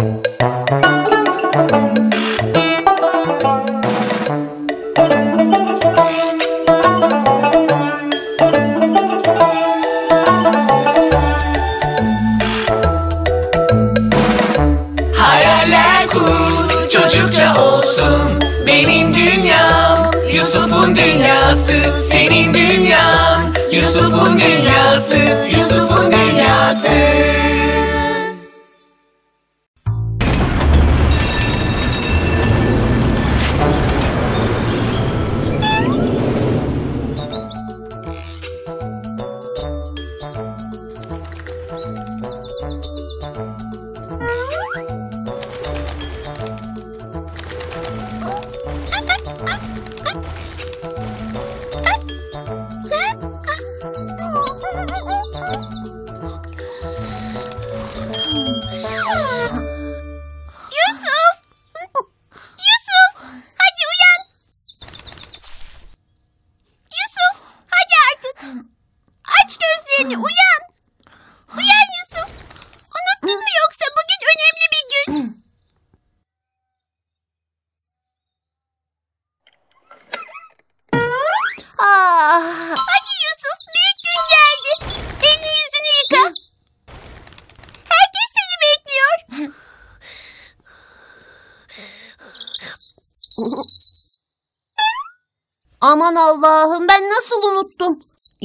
Thank you.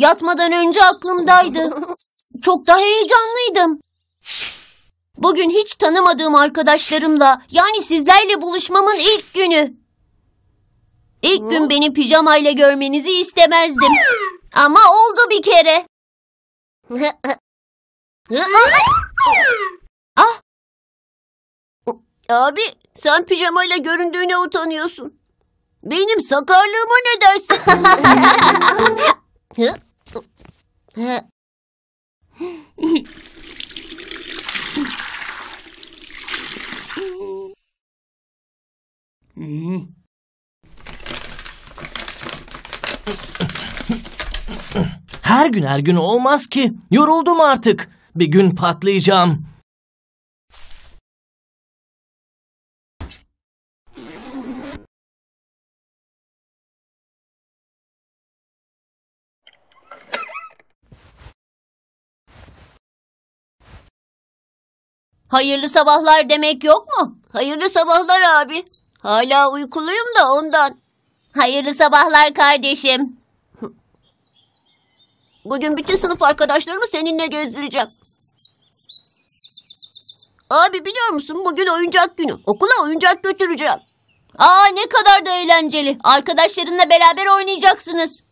Yatmadan önce aklımdaydı. Çok da heyecanlıydım. Bugün hiç tanımadığım arkadaşlarımla yani sizlerle buluşmamın ilk günü. İlk gün beni pijamayla görmenizi istemezdim. Ama oldu bir kere. ah! Abi sen pijamayla göründüğüne utanıyorsun. Benim sakarlığıma ne dersin? Her gün her gün olmaz ki. Yoruldum artık. Bir gün patlayacağım. Hayırlı sabahlar demek yok mu? Hayırlı sabahlar abi. Hala uykuluyum da ondan. Hayırlı sabahlar kardeşim. Bugün bütün sınıf arkadaşlarımı seninle gezdireceğim. Abi biliyor musun bugün oyuncak günü. Okula oyuncak götüreceğim. Aa ne kadar da eğlenceli. Arkadaşlarınla beraber oynayacaksınız.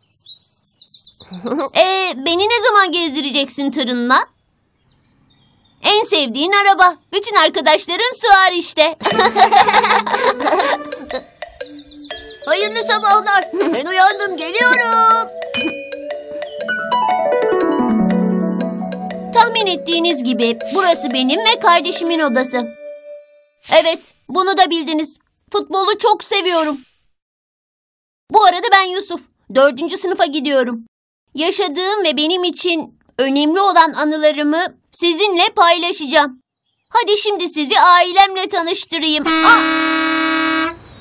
ee, beni ne zaman gezdireceksin tırınla? En sevdiğin araba. Bütün arkadaşların sığar işte. Hayırlı sabahlar. Ben uyandım geliyorum. Tahmin ettiğiniz gibi burası benim ve kardeşimin odası. Evet, bunu da bildiniz. Futbolu çok seviyorum. Bu arada ben Yusuf. Dördüncü sınıfa gidiyorum. Yaşadığım ve benim için önemli olan anılarımı sizinle paylaşacağım. Hadi şimdi sizi ailemle tanıştırayım. Ah!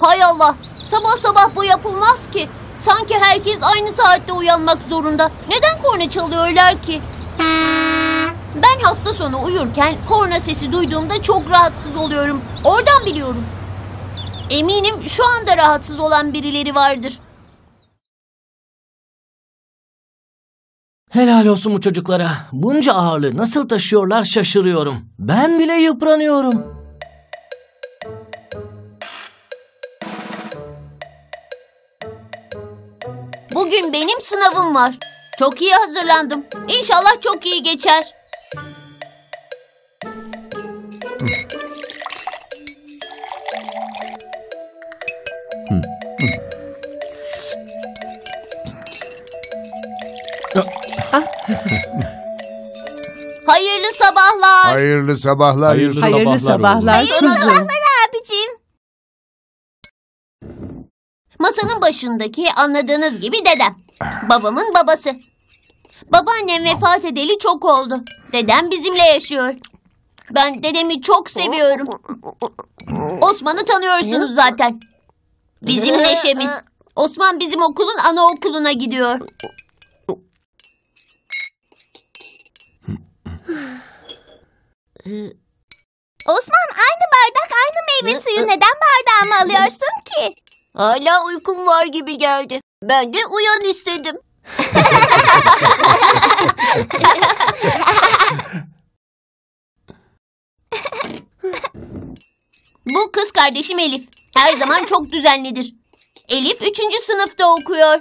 Hay Allah, sabah sabah bu yapılmaz ki. Sanki herkes aynı saatte uyanmak zorunda. Neden korna çalıyorlar ki? Ben hafta sonu uyurken korna sesi duyduğumda çok rahatsız oluyorum. Oradan biliyorum. Eminim şu anda rahatsız olan birileri vardır. Helal olsun bu çocuklara. Bunca ağırlığı nasıl taşıyorlar şaşırıyorum. Ben bile yıpranıyorum. Bugün benim sınavım var. Çok iyi hazırlandım. İnşallah çok iyi geçer. Hayırlı sabahlar. Hayırlı sabahlar Hayırlı Yusuf. sabahlar Hayırlı sabahlar oğlum. kuzum. abicim. Masanın başındaki anladığınız gibi dedem. Babamın babası. Babaannem vefat edeli çok oldu. Dedem bizimle yaşıyor. Ben dedemi çok seviyorum. Osman'ı tanıyorsunuz zaten. Bizim neşemiz. Osman bizim okulun anaokuluna gidiyor. Osman aynı bardak aynı meyve suyu neden bardağımı alıyorsun ki? Hala uykum var gibi geldi. Ben de uyan istedim. Bu kız kardeşim Elif. Her zaman çok düzenlidir. Elif üçüncü sınıfta okuyor.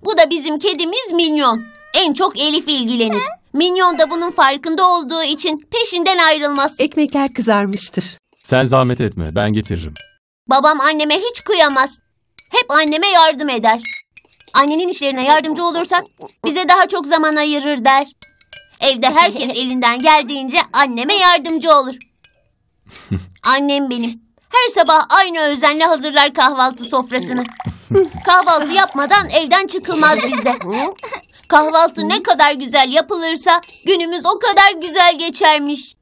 Bu da bizim kedimiz Minyon. En çok Elif ilgilenir. Minyon da bunun farkında olduğu için peşinden ayrılmaz. Ekmekler kızarmıştır. Sen zahmet etme, ben getiririm. Babam anneme hiç kıyamaz. Hep anneme yardım eder. Annenin işlerine yardımcı olursak bize daha çok zaman ayırır der. Evde herkes elinden geldiğince anneme yardımcı olur. Annem benim. Her sabah aynı özenle hazırlar kahvaltı sofrasını. Kahvaltı yapmadan evden çıkılmaz bizde. Kahvaltı ne kadar güzel yapılırsa günümüz o kadar güzel geçermiş.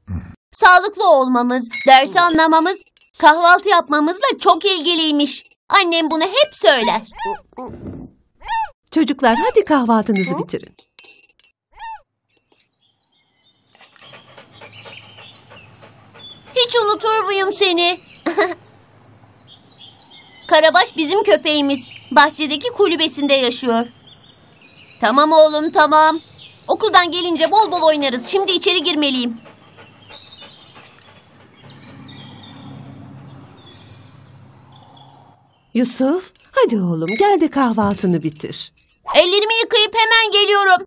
Sağlıklı olmamız, dersi anlamamız, kahvaltı yapmamızla çok ilgiliymiş. Annem bunu hep söyler. Çocuklar hadi kahvaltınızı bitirin. Hiç unutur muyum seni? Karabaş bizim köpeğimiz. Bahçedeki kulübesinde yaşıyor. Tamam oğlum tamam. Okuldan gelince bol bol oynarız. Şimdi içeri girmeliyim. Yusuf, hadi oğlum gel de kahvaltını bitir. Ellerimi yıkayıp hemen geliyorum.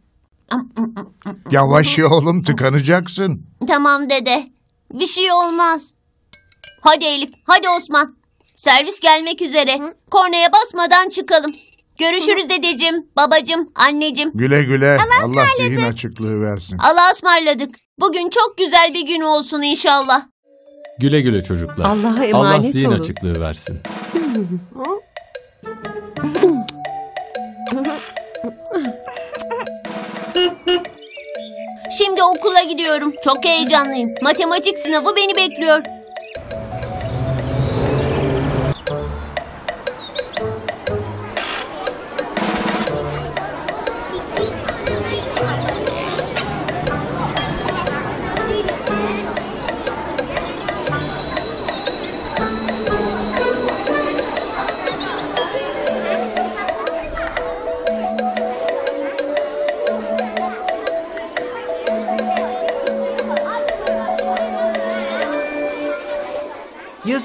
Yavaş ye oğlum tıkanacaksın. Tamam dede. Bir şey olmaz. Hadi Elif, hadi Osman. Servis gelmek üzere. Kornaya basmadan çıkalım. Görüşürüz dedeciğim, babacığım, anneciğim. Güle güle. Allah zihin açıklığı versin. Allah'a ısmarladık. Bugün çok güzel bir gün olsun inşallah. Güle güle çocuklar. Allah'a Allah emanet zihin olun. açıklığı versin. Şimdi okula gidiyorum. Çok heyecanlıyım. Matematik sınavı beni bekliyor.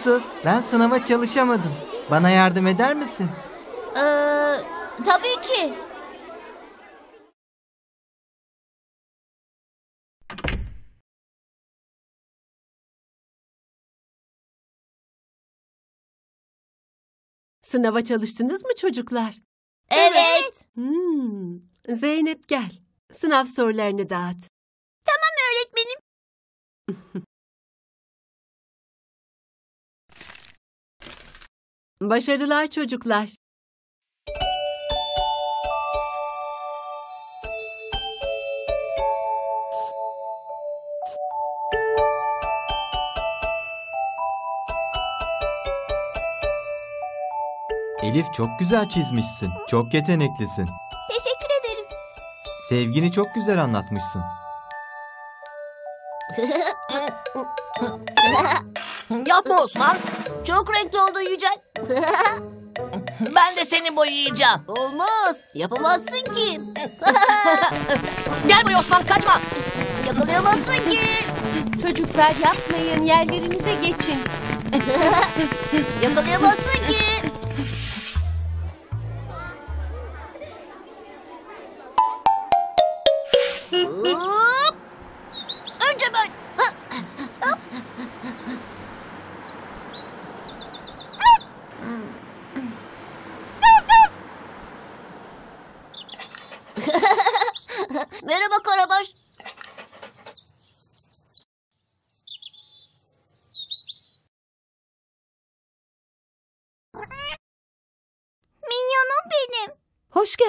Yusuf, ben sınava çalışamadım. Bana yardım eder misin? Ee, tabii ki. Sınava çalıştınız mı çocuklar? Evet. Hmm. Zeynep gel. Sınav sorularını dağıt. Öğretmenim. Başarılar çocuklar. Elif çok güzel çizmişsin. Çok yeteneklisin. Teşekkür ederim. Sevgini çok güzel anlatmışsın. Yapma Osman. Çok renkli oldu Yücel. Ben de seni boyayacağım. Olmaz. Yapamazsın ki. Gel buraya Osman kaçma. Yakalayamazsın ki. Çocuklar yapmayın yerlerinize geçin. Yakalayamazsın ki.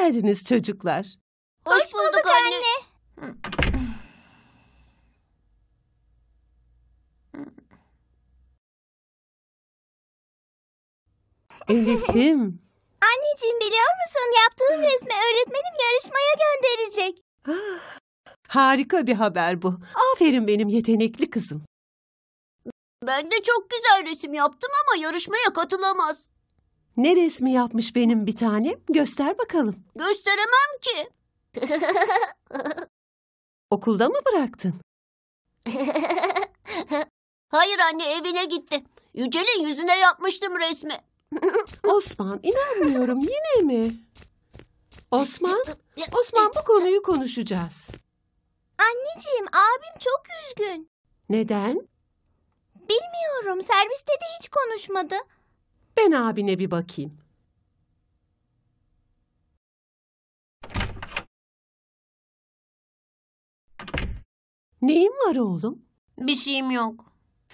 Geldiniz çocuklar. Hoş, bulduk anne. Elif'im. Anneciğim biliyor musun yaptığım resmi öğretmenim yarışmaya gönderecek. Harika bir haber bu. Aferin benim yetenekli kızım. Ben de çok güzel resim yaptım ama yarışmaya katılamaz. Ne resmi yapmış benim bir tanem? Göster bakalım. Gösteremem ki. Okulda mı bıraktın? Hayır anne evine gitti. Yücel'in yüzüne yapmıştım resmi. Osman inanmıyorum yine mi? Osman, Osman bu konuyu konuşacağız. Anneciğim abim çok üzgün. Neden? Bilmiyorum serviste de hiç konuşmadı. Ben abine bir bakayım. Neyin var oğlum? Bir şeyim yok.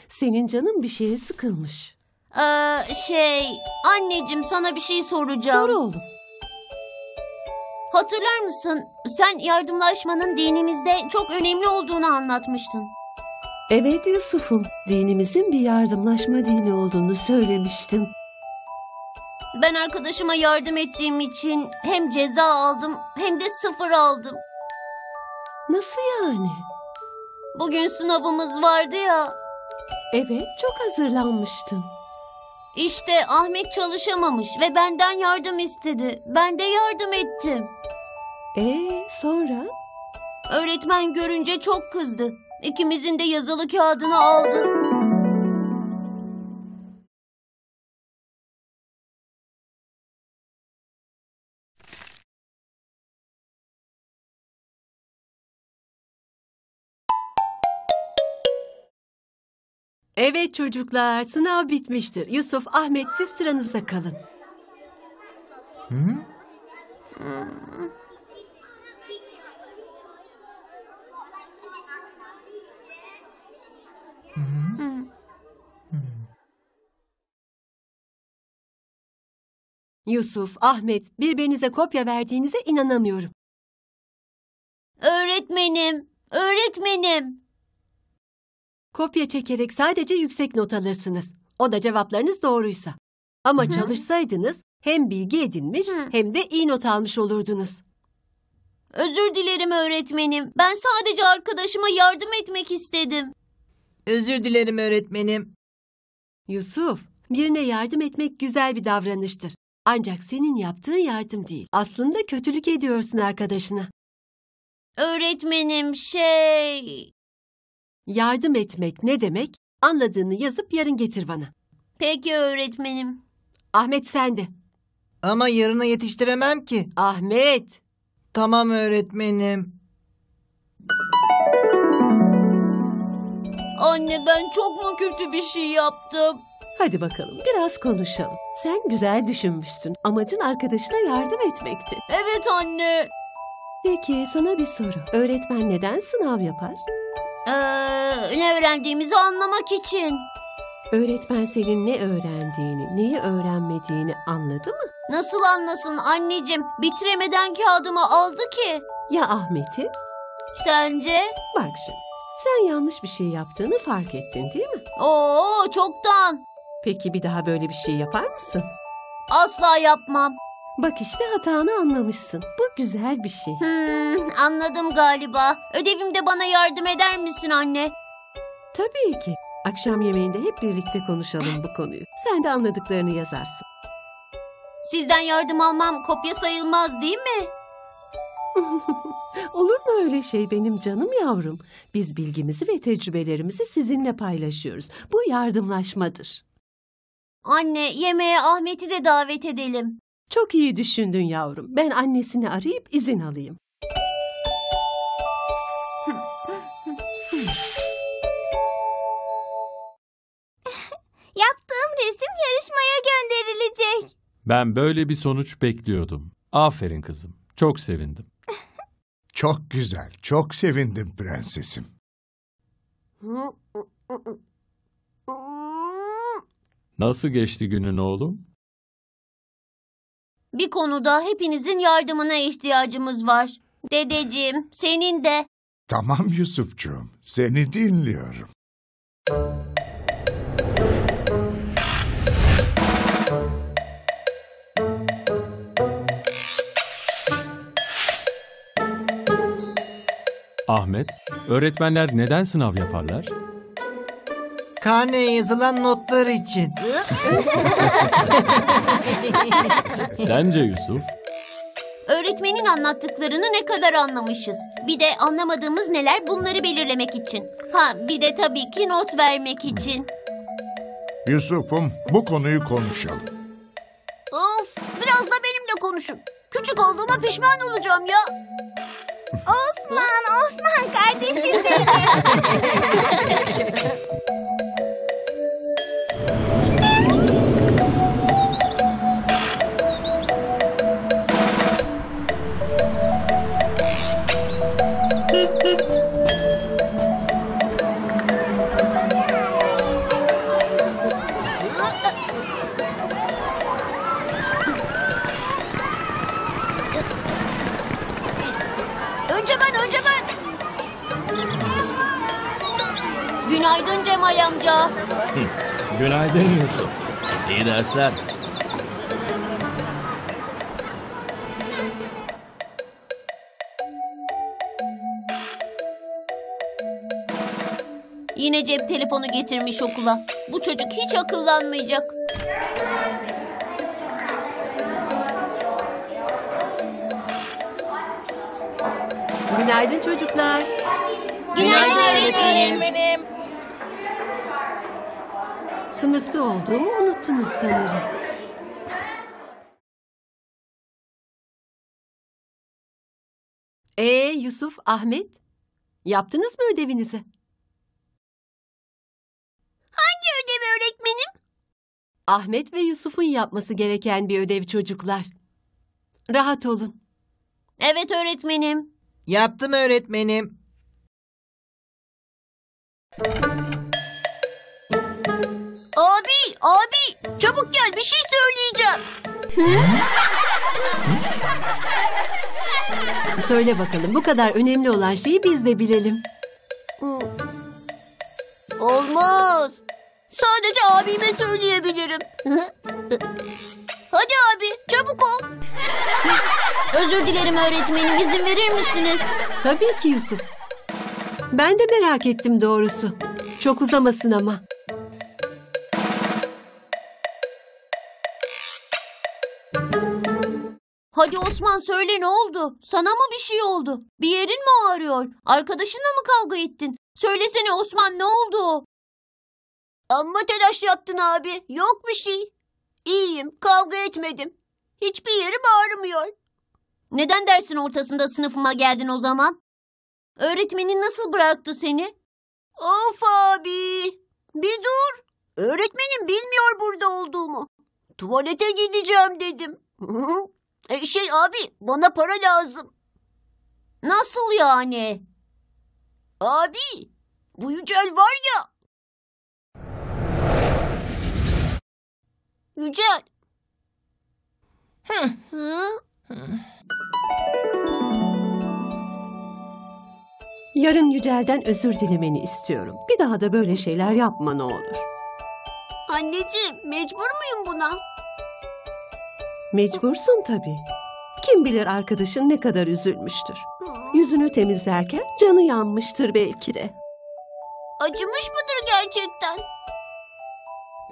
Senin canın bir şeye sıkılmış. Ee, şey anneciğim sana bir şey soracağım. Sor oğlum. Hatırlar mısın? Sen yardımlaşmanın dinimizde çok önemli olduğunu anlatmıştın. Evet Yusuf'um, dinimizin bir yardımlaşma dini olduğunu söylemiştim. Ben arkadaşıma yardım ettiğim için hem ceza aldım hem de sıfır aldım. Nasıl yani? Bugün sınavımız vardı ya. Evet, çok hazırlanmıştın. İşte Ahmet çalışamamış ve benden yardım istedi. Ben de yardım ettim. Ee, sonra? Öğretmen görünce çok kızdı. İkimizin de yazılı kağıdını aldı. Evet çocuklar, sınav bitmiştir. Yusuf, Ahmet siz sıranızda kalın. Yusuf, Ahmet birbirinize kopya verdiğinize inanamıyorum. Öğretmenim, öğretmenim. Kopya çekerek sadece yüksek not alırsınız. O da cevaplarınız doğruysa. Ama çalışsaydınız hem bilgi edinmiş Hı. hem de iyi not almış olurdunuz. Özür dilerim öğretmenim. Ben sadece arkadaşıma yardım etmek istedim. Özür dilerim öğretmenim. Yusuf, birine yardım etmek güzel bir davranıştır. Ancak senin yaptığın yardım değil. Aslında kötülük ediyorsun arkadaşına. Öğretmenim şey... Yardım etmek ne demek? Anladığını yazıp yarın getir bana. Peki öğretmenim. Ahmet sen de. Ama yarına yetiştiremem ki. Ahmet. Tamam öğretmenim. Anne ben çok mu kötü bir şey yaptım? Hadi bakalım biraz konuşalım. Sen güzel düşünmüşsün. Amacın arkadaşına yardım etmekti. Evet anne. Peki sana bir soru. Öğretmen neden sınav yapar? Ee, ne öğrendiğimizi anlamak için. Öğretmen senin ne öğrendiğini, neyi öğrenmediğini anladı mı? Nasıl anlasın anneciğim? Bitiremeden kağıdımı aldı ki. Ya Ahmet'i? Sence? Bak şimdi. Sen yanlış bir şey yaptığını fark ettin değil mi? Oo çoktan. Peki bir daha böyle bir şey yapar mısın? Asla yapmam. Bak işte hatanı anlamışsın. Bu güzel bir şey. Hmm, anladım galiba. Ödevimde bana yardım eder misin anne? Tabii ki. Akşam yemeğinde hep birlikte konuşalım bu konuyu. Sen de anladıklarını yazarsın. Sizden yardım almam kopya sayılmaz değil mi? Olur mu öyle şey benim canım yavrum? Biz bilgimizi ve tecrübelerimizi sizinle paylaşıyoruz. Bu yardımlaşmadır. Anne yemeğe Ahmet'i de davet edelim. Çok iyi düşündün yavrum. Ben annesini arayıp izin alayım. Yaptığım resim yarışmaya gönderilecek. Ben böyle bir sonuç bekliyordum. Aferin kızım. Çok sevindim. Çok güzel, çok sevindim prensesim. Nasıl geçti günün oğlum? Bir konuda hepinizin yardımına ihtiyacımız var. Dedeciğim, senin de. Tamam Yusufcuğum, seni dinliyorum. Ahmet, öğretmenler neden sınav yaparlar? Karneye yazılan notlar için. Sence Yusuf? Öğretmenin anlattıklarını ne kadar anlamışız. Bir de anlamadığımız neler bunları belirlemek için. Ha bir de tabii ki not vermek için. Yusuf'um, bu konuyu konuşalım. Of biraz da benimle konuşun. Küçük olduğuma pişman olacağım ya. Osman, Osman kardeşim benim. Günaydın Cemal amca. Günaydın Yusuf. İyi dersler. Yine cep telefonu getirmiş okula. Bu çocuk hiç akıllanmayacak. Günaydın çocuklar. Günaydın öğretmenim. Sınıfta olduğumu unuttunuz sanırım. Ee Yusuf, Ahmet, yaptınız mı ödevinizi? Hangi ödevi öğretmenim? Ahmet ve Yusuf'un yapması gereken bir ödev çocuklar. Rahat olun. Evet öğretmenim. Yaptım öğretmenim. Abi, çabuk gel bir şey söyleyeceğim. Söyle bakalım bu kadar önemli olan şeyi biz de bilelim. Olmaz. Sadece abime söyleyebilirim. Hadi abi çabuk ol. Özür dilerim öğretmenim. İzin verir misiniz? Tabii ki Yusuf. Ben de merak ettim doğrusu. Çok uzamasın ama. Hadi Osman söyle ne oldu? Sana mı bir şey oldu? Bir yerin mi ağrıyor? Arkadaşınla mı kavga ettin? Söylesene Osman ne oldu? Amma telaş yaptın abi. Yok bir şey. İyiyim kavga etmedim. Hiçbir yerim ağrımıyor. Neden dersin ortasında sınıfıma geldin o zaman? Öğretmenin nasıl bıraktı seni? Of abi. Bir dur. Öğretmenim bilmiyor burada olduğumu. Tuvalete gideceğim dedim. E, şey abi bana para lazım. Nasıl yani? Abi bu Yücel var ya. Yücel. Hı? Yarın Yücel'den özür dilemeni istiyorum. Bir daha da böyle şeyler yapma ne olur. Anneciğim mecbur muyum buna? Mecbursun tabii. Kim bilir arkadaşın ne kadar üzülmüştür. Yüzünü temizlerken canı yanmıştır belki de. Acımış mıdır gerçekten?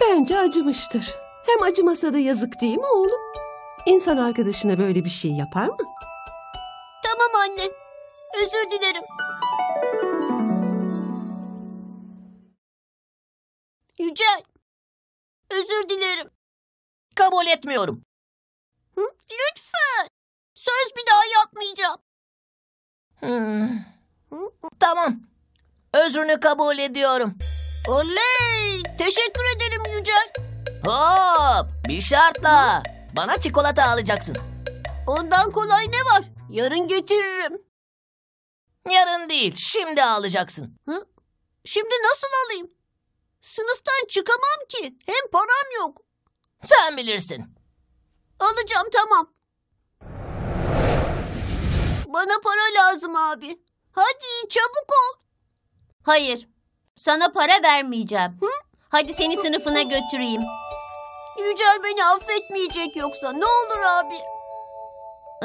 Bence acımıştır. Hem acımasa da yazık değil mi oğlum? İnsan arkadaşına böyle bir şey yapar mı? Tamam anne. Özür dilerim. Yücel. Özür dilerim. Kabul etmiyorum. Hı? Lütfen. Söz bir daha yapmayacağım. Hmm. Tamam. Özrünü kabul ediyorum. Oley! Teşekkür ederim Yücel. Hop! Bir şartla. Bana çikolata alacaksın. Ondan kolay ne var? Yarın getiririm. Yarın değil, şimdi alacaksın. Hı? Şimdi nasıl alayım? Sınıftan çıkamam ki. Hem param yok. Sen bilirsin. Alacağım tamam. Bana para lazım abi. Hadi çabuk ol. Hayır. Sana para vermeyeceğim. Hadi seni sınıfına götüreyim. Yücel beni affetmeyecek yoksa ne olur abi.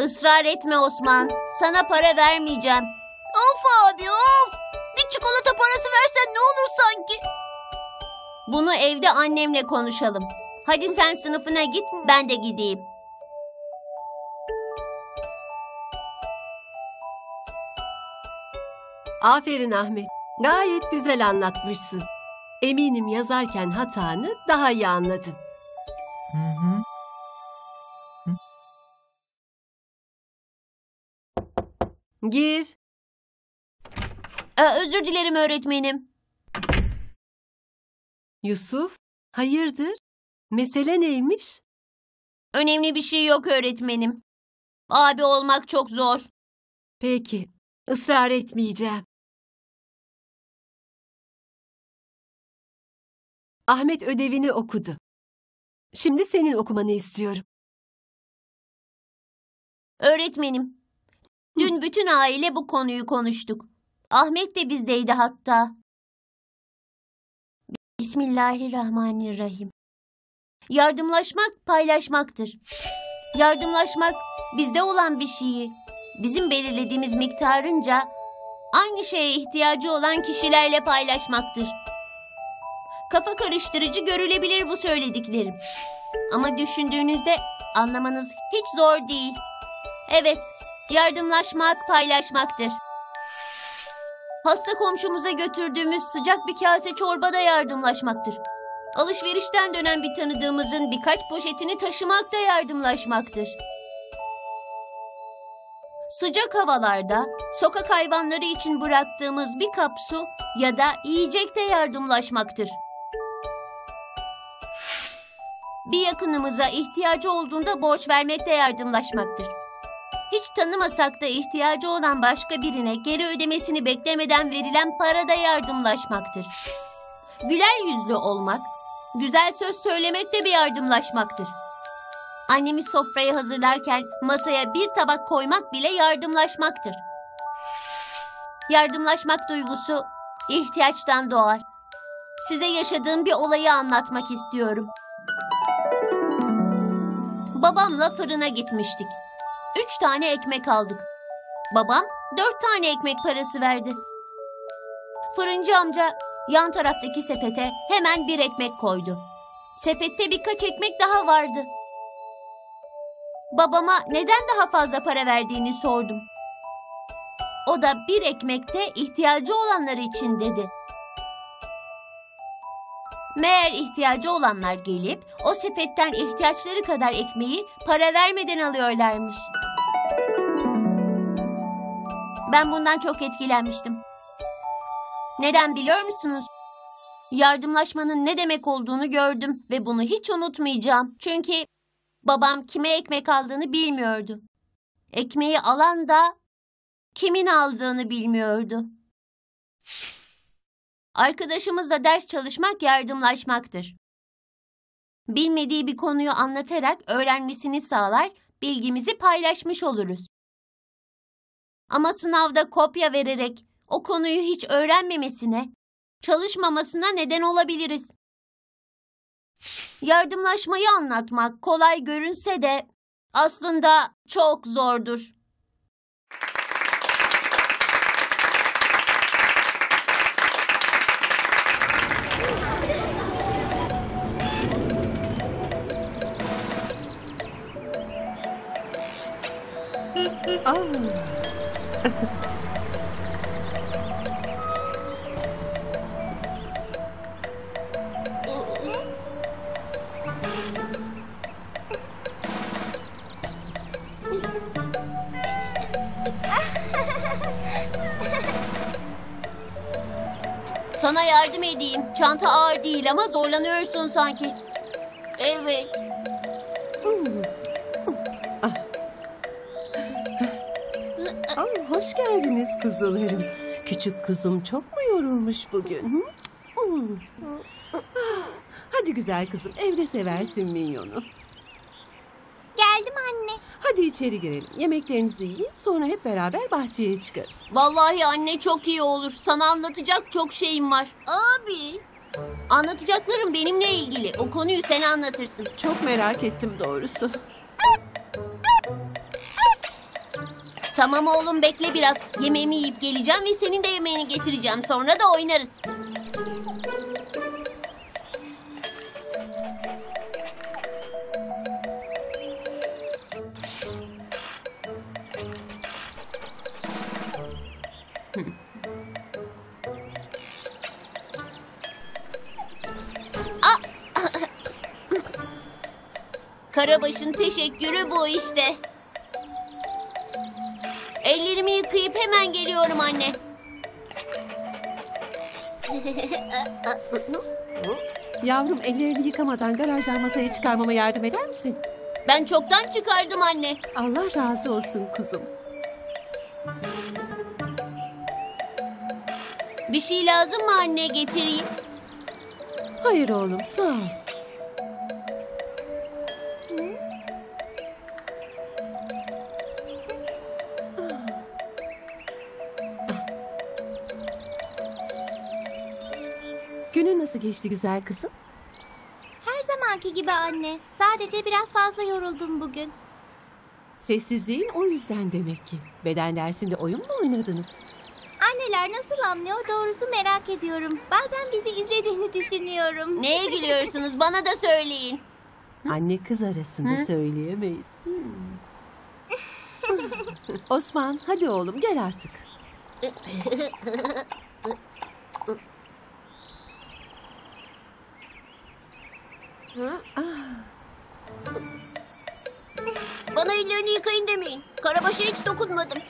Israr etme Osman. Sana para vermeyeceğim. Of abi of. Bir çikolata parası versen ne olur sanki. Bunu evde annemle konuşalım. Hadi sen sınıfına git, ben de gideyim. Aferin Ahmet. Gayet güzel anlatmışsın. Eminim yazarken hatanı daha iyi anladın. Hı hı. Gir. Ee, özür dilerim öğretmenim. Yusuf, hayırdır? Mesele neymiş? Önemli bir şey yok öğretmenim. Abi olmak çok zor. Peki, ısrar etmeyeceğim. Ahmet ödevini okudu. Şimdi senin okumanı istiyorum. Öğretmenim, dün bütün aile bu konuyu konuştuk. Ahmet de bizdeydi hatta. Bismillahirrahmanirrahim. Yardımlaşmak paylaşmaktır. Yardımlaşmak bizde olan bir şeyi bizim belirlediğimiz miktarınca aynı şeye ihtiyacı olan kişilerle paylaşmaktır. Kafa karıştırıcı görülebilir bu söylediklerim. Ama düşündüğünüzde anlamanız hiç zor değil. Evet, yardımlaşmak paylaşmaktır. Hasta komşumuza götürdüğümüz sıcak bir kase çorbada yardımlaşmaktır. Alışverişten dönen bir tanıdığımızın birkaç poşetini taşımak da yardımlaşmaktır. Sıcak havalarda sokak hayvanları için bıraktığımız bir kap su ya da yiyecek de yardımlaşmaktır. Bir yakınımıza ihtiyacı olduğunda borç vermek de yardımlaşmaktır. Hiç tanımasak da ihtiyacı olan başka birine geri ödemesini beklemeden verilen para da yardımlaşmaktır. Güler yüzlü olmak, güzel söz söylemek de bir yardımlaşmaktır. Annemi sofrayı hazırlarken masaya bir tabak koymak bile yardımlaşmaktır. Yardımlaşmak duygusu ihtiyaçtan doğar. Size yaşadığım bir olayı anlatmak istiyorum. Babamla fırına gitmiştik. Üç tane ekmek aldık. Babam dört tane ekmek parası verdi. Fırıncı amca yan taraftaki sepete hemen bir ekmek koydu. Sepette birkaç ekmek daha vardı. Babama neden daha fazla para verdiğini sordum. O da bir ekmekte ihtiyacı olanlar için dedi. Meğer ihtiyacı olanlar gelip o sepetten ihtiyaçları kadar ekmeği para vermeden alıyorlarmış. Ben bundan çok etkilenmiştim. Neden biliyor musunuz? Yardımlaşmanın ne demek olduğunu gördüm ve bunu hiç unutmayacağım. Çünkü babam kime ekmek aldığını bilmiyordu. Ekmeği alan da kimin aldığını bilmiyordu. Arkadaşımızla ders çalışmak yardımlaşmaktır. Bilmediği bir konuyu anlatarak öğrenmesini sağlar, bilgimizi paylaşmış oluruz. Ama sınavda kopya vererek o konuyu hiç öğrenmemesine, çalışmamasına neden olabiliriz. Yardımlaşmayı anlatmak kolay görünse de aslında çok zordur. Sana Çanta ağır değil ama zorlanıyorsun sanki. Evet. Aa, hoş geldiniz kuzularım. Küçük kuzum çok mu yorulmuş bugün? hı? Hmm. Ah, Hadi güzel kızım evde seversin minyonu. Gel Hadi içeri girelim. Yemeklerinizi yiyin sonra hep beraber bahçeye çıkarız. Vallahi anne çok iyi olur. Sana anlatacak çok şeyim var. Abi. Anlatacaklarım benimle ilgili. O konuyu sen anlatırsın. Çok merak ettim doğrusu. Tamam oğlum bekle biraz. Yemeğimi yiyip geleceğim ve senin de yemeğini getireceğim. Sonra da oynarız. Karabaş'ın teşekkürü bu işte. Ellerimi yıkayıp hemen geliyorum anne. Yavrum ellerini yıkamadan garajdan masaya çıkarmama yardım eder misin? Ben çoktan çıkardım anne. Allah razı olsun kuzum. Bir şey lazım mı anne getireyim? Hayır oğlum sağ ol. Nasıl geçti güzel kızım? Her zamanki gibi anne. Sadece biraz fazla yoruldum bugün. Sessizliğin o yüzden demek ki. Beden dersinde oyun mu oynadınız? Anneler nasıl anlıyor doğrusu merak ediyorum. Bazen bizi izlediğini düşünüyorum. Neye gülüyorsunuz bana da söyleyin. Anne kız arasında Hı? söyleyemeyiz. Osman hadi oğlum gel artık. Bana ellerini yıkayın demeyin. Karabaş'a hiç dokunmadım.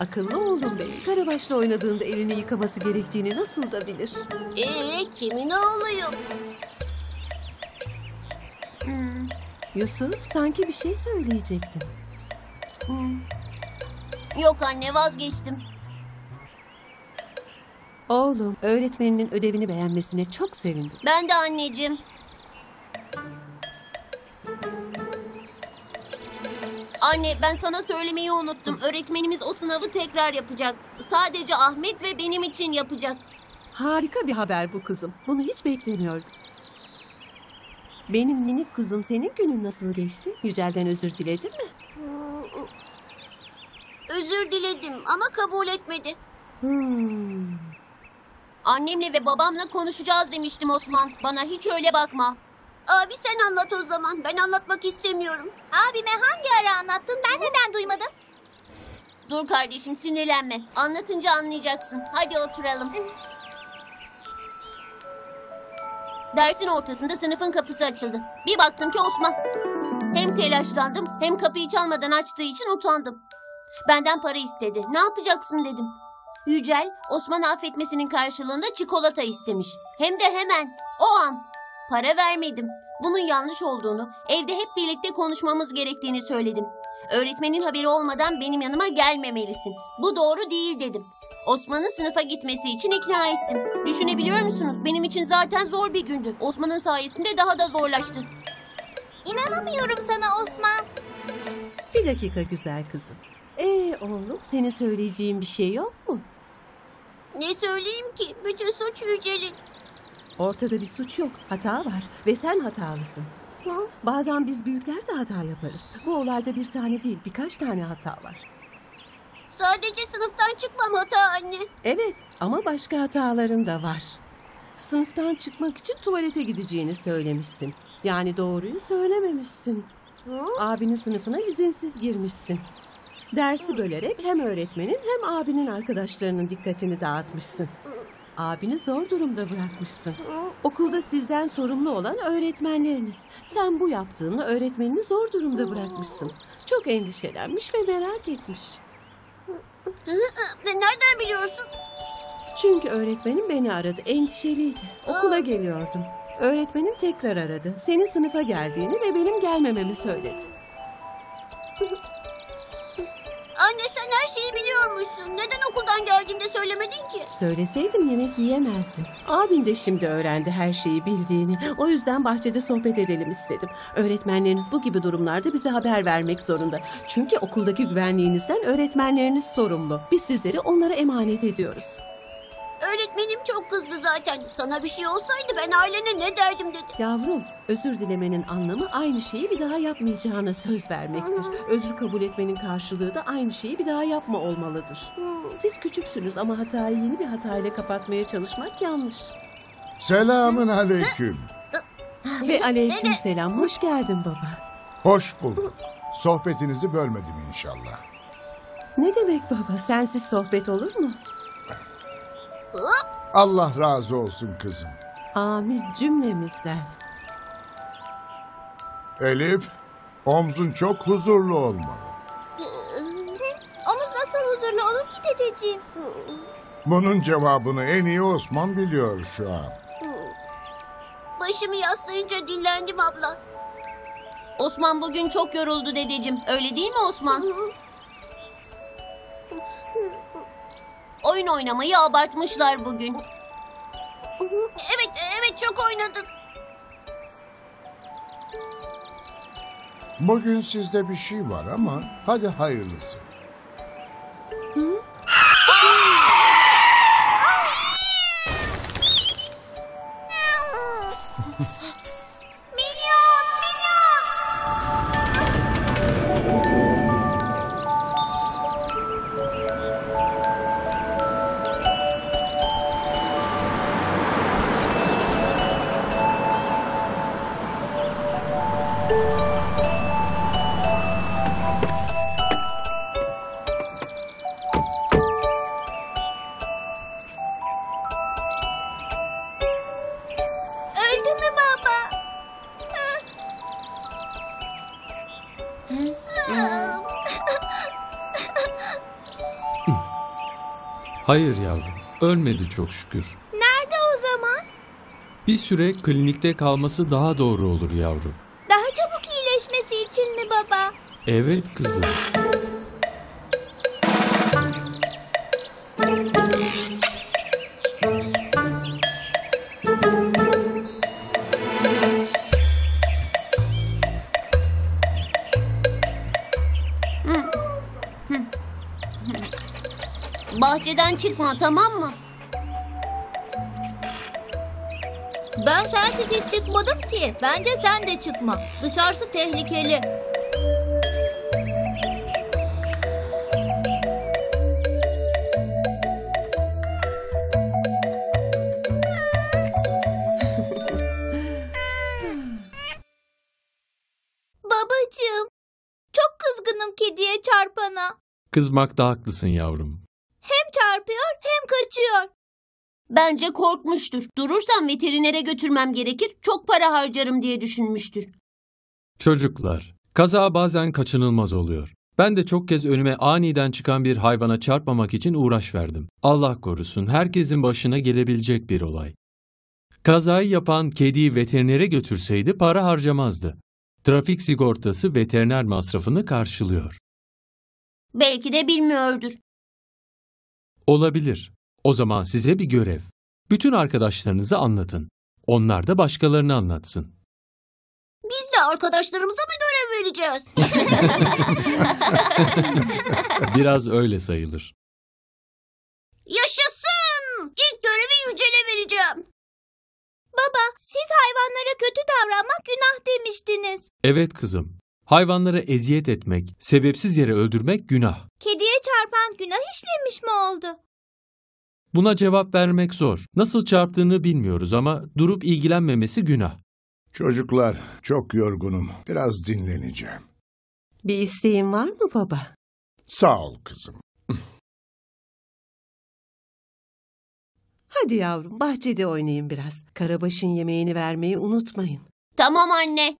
Akıllı oğlum benim. Karabaş'la oynadığında elini yıkaması gerektiğini nasıl da bilir. Ee kimin oğluyum? Hmm, Yusuf sanki bir şey söyleyecektin. hmm. Yok anne vazgeçtim. Oğlum öğretmeninin ödevini beğenmesine çok sevindim. Ben de anneciğim. Anne ben sana söylemeyi unuttum. Öğretmenimiz o sınavı tekrar yapacak. Sadece Ahmet ve benim için yapacak. Harika bir haber bu kuzum. Bunu hiç beklemiyordum. Benim minik kuzum senin günün nasıl geçti? Yücel'den özür diledin mi? Özür diledim ama kabul etmedi. Hmm. Annemle ve babamla konuşacağız demiştim Osman. Bana hiç öyle bakma. Abi sen anlat o zaman. Ben anlatmak istemiyorum. Abime hangi ara anlattın ben neden duymadım? Dur kardeşim sinirlenme. Anlatınca anlayacaksın. Hadi oturalım. Dersin ortasında sınıfın kapısı açıldı. Bir baktım ki Osman. Hem telaşlandım hem kapıyı çalmadan açtığı için utandım. Benden para istedi. Ne yapacaksın dedim. Yücel Osman'ı affetmesinin karşılığında çikolata istemiş. Hem de hemen o an. Para vermedim. Bunun yanlış olduğunu, evde hep birlikte konuşmamız gerektiğini söyledim. Öğretmenin haberi olmadan benim yanıma gelmemelisin. Bu doğru değil dedim. Osman'ın sınıfa gitmesi için ikna ettim. Düşünebiliyor musunuz? Benim için zaten zor bir gündü. Osman'ın sayesinde daha da zorlaştı. İnanamıyorum sana Osman. Bir dakika güzel kızım. Ee oğlum senin söyleyeceğin bir şey yok mu? Ne söyleyeyim ki? Bütün suç Yücel'in. Ortada bir suç yok. Hata var ve sen hatalısın. Hı? Bazen biz büyükler de hata yaparız. Bu olayda bir tane değil birkaç tane hata var. Sadece sınıftan çıkmam hata anne. Evet ama başka hataların da var. Sınıftan çıkmak için tuvalete gideceğini söylemişsin. Yani doğruyu söylememişsin. Hı? Abinin sınıfına izinsiz girmişsin. Dersi bölerek hem öğretmenin hem abinin arkadaşlarının dikkatini dağıtmışsın. Abini zor durumda bırakmışsın. Okulda sizden sorumlu olan öğretmenleriniz. Sen bu yaptığını öğretmenini zor durumda bırakmışsın. Çok endişelenmiş ve merak etmiş. Nereden biliyorsun? Çünkü öğretmenim beni aradı. Endişeliydi. Okula geliyordum. Öğretmenim tekrar aradı. Senin sınıfa geldiğini ve benim gelmememi söyledi. Anne sen her şeyi biliyormuşsun. Neden okuldan geldiğinde söylemedin ki? Söyleseydim yemek yiyemezdin. Abin de şimdi öğrendi her şeyi bildiğini. O yüzden bahçede sohbet edelim istedim. Öğretmenleriniz bu gibi durumlarda bize haber vermek zorunda. Çünkü okuldaki güvenliğinizden öğretmenleriniz sorumlu. Biz sizleri onlara emanet ediyoruz. Öğretmenim çok kızdı zaten. Sana bir şey olsaydı ben ailene ne derdim dedi. Yavrum, özür dilemenin anlamı aynı şeyi bir daha yapmayacağına söz vermektir. Özür kabul etmenin karşılığı da aynı şeyi bir daha yapma olmalıdır. Siz küçüksünüz ama hatayı yeni bir hatayla kapatmaya çalışmak yanlış. Selamın aleyküm. Ve aleyküm selam, hoş geldin baba. Hoş bulduk. Sohbetinizi bölmedim inşallah. Ne demek baba, sensiz sohbet olur mu? Allah razı olsun kızım. Amin cümlemizden. Elif, omzun çok huzurlu olmalı. Omuz nasıl huzurlu olur ki dedeciğim? Bunun cevabını en iyi Osman biliyor şu an. Başımı yaslayınca dinlendim abla. Osman bugün çok yoruldu dedeciğim. Öyle değil mi Osman? Oyun oynamayı abartmışlar bugün. Evet, evet çok oynadık. Bugün sizde bir şey var ama hadi hayırlısı. Minyon, Hayır yavrum, ölmedi çok şükür. Nerede o zaman? Bir süre klinikte kalması daha doğru olur yavrum. Daha çabuk iyileşmesi için mi baba? Evet kızım. Çıkma tamam mı? Ben sensiz hiç çıkmadım ki. Bence sen de çıkma. Dışarısı tehlikeli. Babacığım, çok kızgınım kediye çarpana. Kızmakta haklısın yavrum. Hem çarpıyor hem kaçıyor. Bence korkmuştur. Durursam veterinere götürmem gerekir. Çok para harcarım diye düşünmüştür. Çocuklar, kaza bazen kaçınılmaz oluyor. Ben de çok kez önüme aniden çıkan bir hayvana çarpmamak için uğraş verdim. Allah korusun herkesin başına gelebilecek bir olay. Kazayı yapan kediyi veterinere götürseydi para harcamazdı. Trafik sigortası veteriner masrafını karşılıyor. Belki de bilmiyordur. Olabilir. O zaman size bir görev. Bütün arkadaşlarınızı anlatın. Onlar da başkalarını anlatsın. Biz de arkadaşlarımıza bir görev vereceğiz. Biraz öyle sayılır. Yaşasın! İlk görevi Yücel'e vereceğim. Baba, siz hayvanlara kötü davranmak günah demiştiniz. Evet kızım. Hayvanlara eziyet etmek, sebepsiz yere öldürmek günah. Kediye çarpan günah işlemiş mi oldu? Buna cevap vermek zor. Nasıl çarptığını bilmiyoruz ama durup ilgilenmemesi günah. Çocuklar, çok yorgunum. Biraz dinleneceğim. Bir isteğin var mı baba? Sağ ol kızım. Hadi yavrum bahçede oynayın biraz. Karabaş'ın yemeğini vermeyi unutmayın. Tamam anne.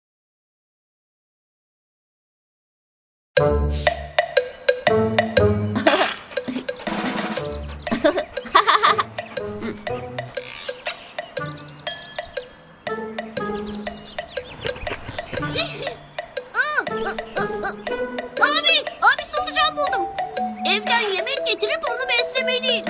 Getirip onu beslemeliyim.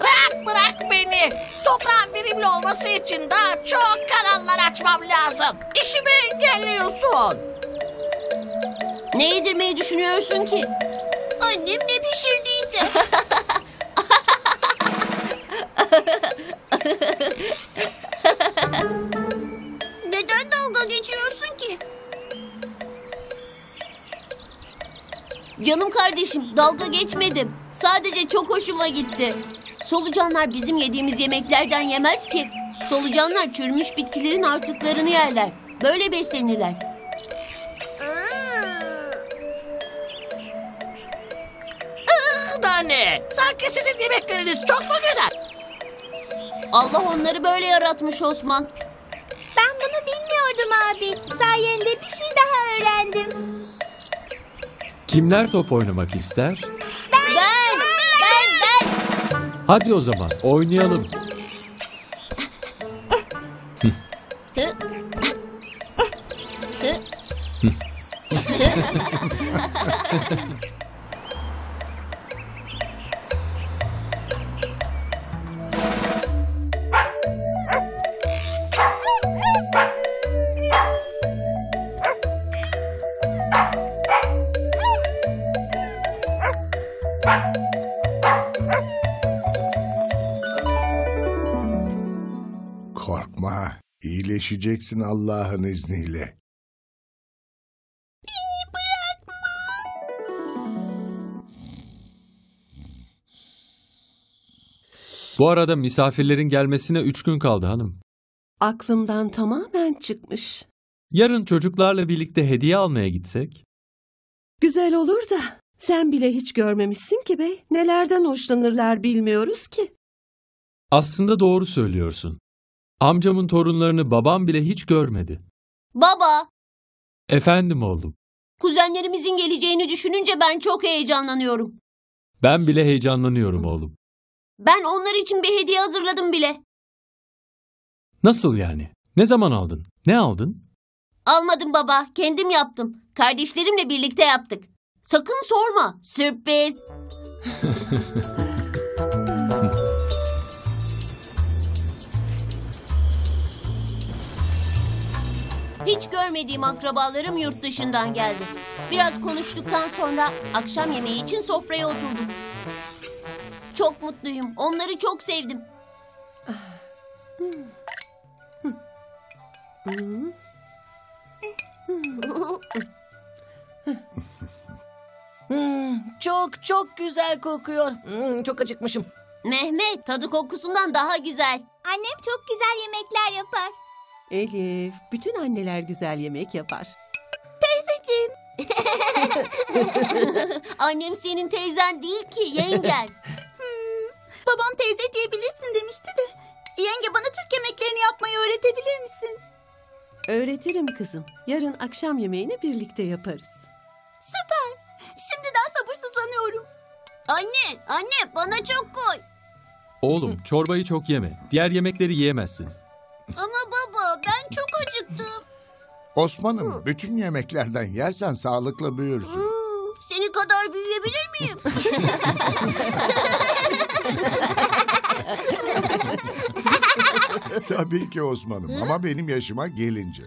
Bırak bırak beni. Toprağın verimli olması için daha çok kanallar açmam lazım. İşimi engelliyorsun. Ne yedirmeyi düşünüyorsun ki? Annem ne pişirdiyse. Neden dalga geçiyorsun ki? Canım kardeşim dalga geçmedim. Sadece çok hoşuma gitti. Solucanlar bizim yediğimiz yemeklerden yemez ki. Solucanlar çürümüş bitkilerin artıklarını yerler. Böyle beslenirler. Da ne? Sanki sizin yemekleriniz çok mu güzel? Allah onları böyle yaratmış Osman. Ben bunu bilmiyordum abi. Sayende bir şey daha öğrendim. Kimler top oynamak ister? Ben, ben, ben. Hadi o zaman oynayalım. iyileşeceksin Allah'ın izniyle. Bu arada misafirlerin gelmesine üç gün kaldı hanım. Aklımdan tamamen çıkmış. Yarın çocuklarla birlikte hediye almaya gitsek? Güzel olur da sen bile hiç görmemişsin ki bey. Nelerden hoşlanırlar bilmiyoruz ki. Aslında doğru söylüyorsun. Amcamın torunlarını babam bile hiç görmedi. Baba, Efendim oğlum, kuzenlerimizin geleceğini düşününce ben çok heyecanlanıyorum. ben bile heyecanlanıyorum oğlum. Ben onlar için bir hediye hazırladım bile. Nasıl yani? Ne zaman aldın? Ne aldın? Almadım baba, kendim yaptım. Kardeşlerimle birlikte yaptık. Sakın sorma, sürpriz. Hiç görmediğim akrabalarım yurt dışından geldi. Biraz konuştuktan sonra akşam yemeği için sofraya oturdum. Çok mutluyum. Onları çok sevdim. Hmm, çok çok güzel kokuyor. Hmm, çok acıkmışım. Mehmet tadı kokusundan daha güzel. Annem çok güzel yemekler yapar. Elif, bütün anneler güzel yemek yapar. Teyzeciğim. Annem senin teyzen değil ki yengen. Babam teyze diyebilirsin demişti de. Yenge bana Türk yemeklerini yapmayı öğretebilir misin? Öğretirim kızım. Yarın akşam yemeğini birlikte yaparız. Süper. Şimdiden sabırsızlanıyorum. Anne, anne bana çok koy. Oğlum, çorbayı çok yeme. Diğer yemekleri yiyemezsin. Ama baba ben çok acıktım. Osman'ım bütün yemeklerden yersen sağlıklı büyürsün. Hmm, Seni kadar büyüyebilir miyim? Tabii ki Osman'ım ama benim yaşıma gelince.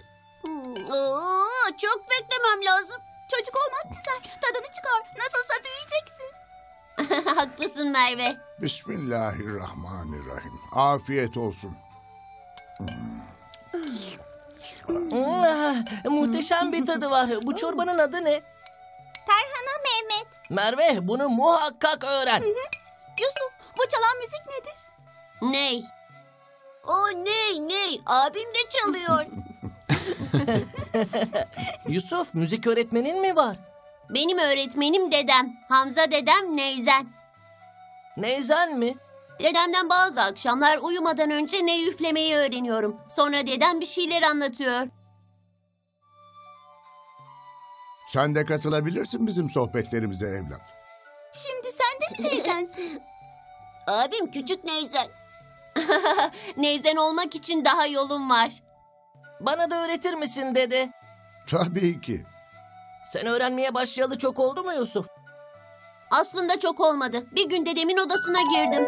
Aa, çok beklemem lazım. Çocuk olmak güzel. Tadını çıkar. Nasılsa büyüyeceksin. Haklısın Merve. Bismillahirrahmanirrahim. Afiyet olsun. Hmm, muhteşem bir tadı var. Bu çorbanın adı ne? Tarhana Mehmet. Merve bunu muhakkak öğren. Yusuf bu çalan müzik nedir? Ney? O ney ney abim de çalıyor. Yusuf müzik öğretmenin mi var? Benim öğretmenim dedem. Hamza dedem Neyzen. Neyzen mi? Dedemden bazı akşamlar uyumadan önce ne üflemeyi öğreniyorum. Sonra dedem bir şeyler anlatıyor. Sen de katılabilirsin bizim sohbetlerimize evlat. Şimdi sen de mi teyzensin? abim küçük neyzen. Neyzen olmak için daha yolum var. Bana da öğretir misin dede? Tabii ki. Sen öğrenmeye başlayalı çok oldu mu Yusuf? Aslında çok olmadı. Bir gün dedemin odasına girdim.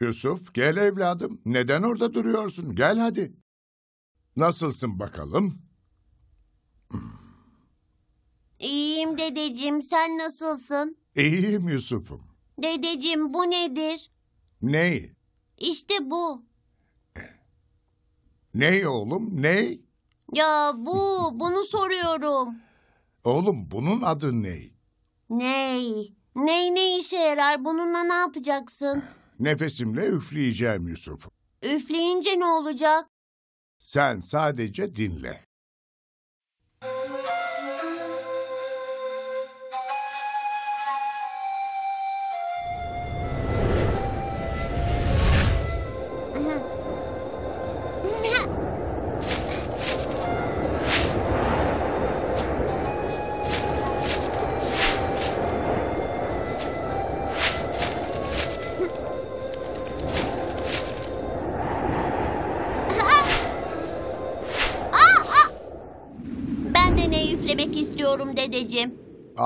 Yusuf gel evladım. Neden orada duruyorsun? Gel hadi. Nasılsın bakalım? İyiyim dedeciğim. Sen nasılsın? İyiyim Yusuf'um. Dedeciğim bu nedir? Ney? İşte bu. Ney oğlum? Ney? Ya bu. Bunu soruyorum. Oğlum bunun adı ney? Ney? Ney ne işe yarar? Bununla ne yapacaksın? Nefesimle üfleyeceğim Yusuf. Üfleyince ne olacak? Sen sadece dinle.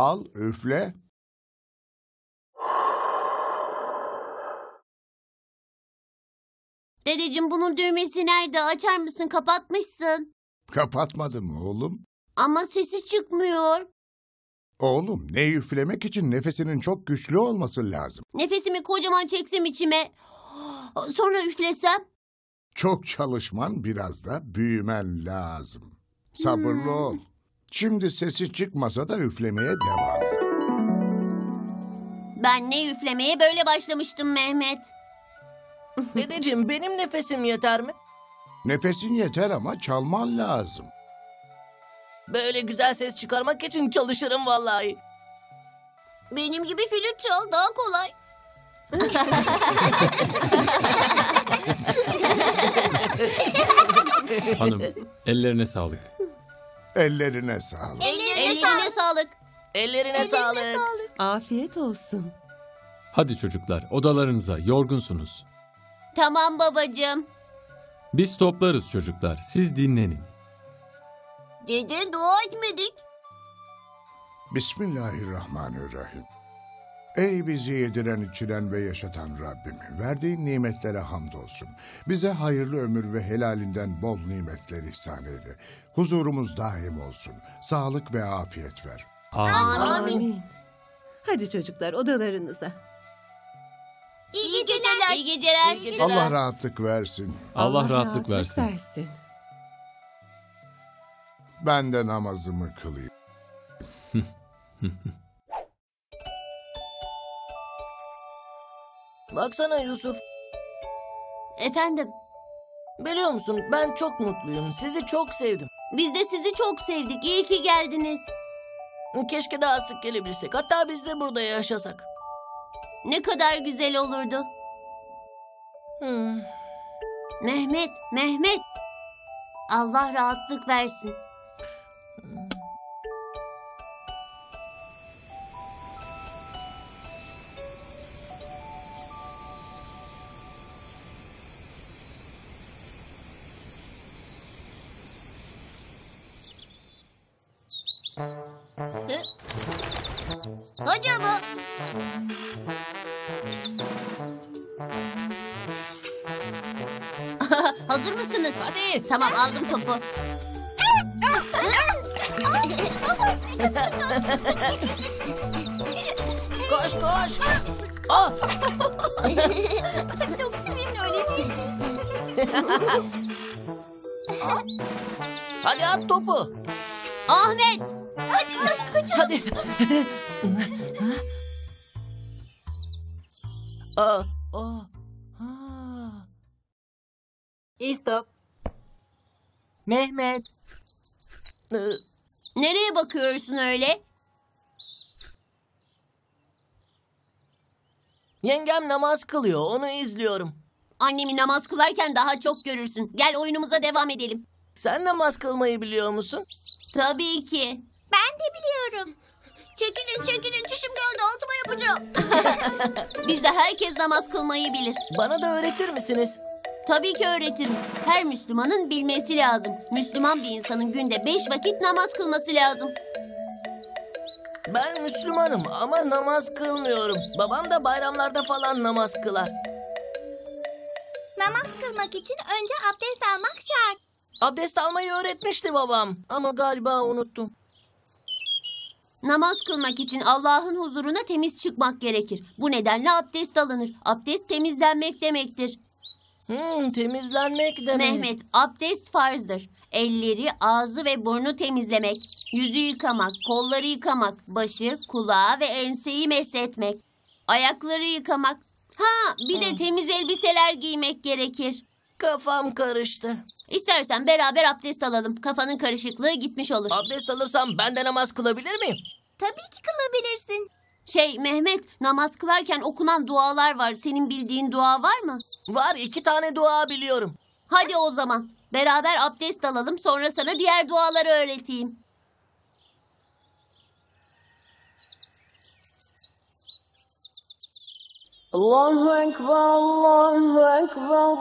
Al, üfle. Dedeciğim bunun düğmesi nerede? Açar mısın? Kapatmışsın. Kapatmadım oğlum. Ama sesi çıkmıyor. Oğlum ne üflemek için nefesinin çok güçlü olması lazım. Nefesimi kocaman çeksem içime. Sonra üflesem. Çok çalışman biraz da büyümen lazım. Sabırlı ol. Şimdi sesi çıkmasa da üflemeye devam et. Ben ne üflemeye böyle başlamıştım Mehmet. Dedeciğim benim nefesim yeter mi? Nefesin yeter ama çalman lazım. Böyle güzel ses çıkarmak için çalışırım vallahi. Benim gibi flüt çal daha kolay. Hanım, ellerine sağlık. Ellerine sağlık. Ellerine sağlık. Ellerine sağlık. Afiyet olsun. Hadi çocuklar, odalarınıza, yorgunsunuz. Tamam babacığım. Biz toplarız çocuklar, siz dinlenin. Dede dua etmedik. Bismillahirrahmanirrahim. Ey bizi yediren, içiren ve yaşatan Rabbim, verdiğin nimetlere hamdolsun. Bize hayırlı ömür ve helalinden bol nimetler ihsan eyle. Huzurumuz daim olsun. Sağlık ve afiyet ver. Amin. Amin. Hadi çocuklar odalarınıza. İyi geceler. İyi geceler. İyi geceler. Allah rahatlık versin. Allah rahatlık versin. versin. Ben de namazımı kılayım. Baksana Yusuf. Efendim, Biliyor musun ben çok mutluyum. Sizi çok sevdim. biz de sizi çok sevdik. İyi ki geldiniz. Keşke daha sık gelebilsek. Hatta biz de burada yaşasak. Ne kadar güzel olurdu. Hmm. Mehmet, Mehmet. Allah rahatlık versin. Mısınız? Hadi. Tamam aldım topu. Koş koş. Ah. Çok sevimli öyle değil mi? Hadi at topu. Ahmet, Hadi çabuk kaçalım. Hadi. Aa. Mehmet. Ee, nereye bakıyorsun öyle? Yengem namaz kılıyor. Onu izliyorum. Annemi namaz kılarken daha çok görürsün. Gel oyunumuza devam edelim. Sen namaz kılmayı biliyor musun? Tabii ki. Ben de biliyorum. Çekilin çekilin çişim geldi altıma yapacağım. Bizde herkes namaz kılmayı bilir. Bana da öğretir misiniz? Tabii ki öğretirim. Her Müslümanın bilmesi lazım. Müslüman bir insanın günde beş vakit namaz kılması lazım. Ben Müslümanım ama namaz kılmıyorum. Babam da bayramlarda falan namaz kılar. Namaz kılmak için önce abdest almak şart. Abdest almayı öğretmişti babam ama galiba unuttum. Namaz kılmak için Allah'ın huzuruna temiz çıkmak gerekir. Bu nedenle abdest alınır. Abdest temizlenmek demektir. Hmm, temizlenmek demek. Mehmet, abdest farzdır. Elleri, ağzı ve burnu temizlemek, yüzü yıkamak, kolları yıkamak, başı, kulağı ve enseyi mesletmek, ayakları yıkamak. Ha, bir de temiz elbiseler giymek gerekir. Kafam karıştı. İstersen beraber abdest alalım. Kafanın karışıklığı gitmiş olur. Abdest alırsam ben de namaz kılabilir miyim? Tabii ki kılabilirsin. Şey Mehmet, namaz kılarken okunan dualar var. Senin bildiğin dua var mı? Var iki tane dua biliyorum. Hadi o zaman. Beraber abdest alalım sonra sana diğer duaları öğreteyim. Allahu Ekber, Allahu Ekber.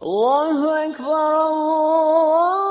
Allahu Ekber, Allahu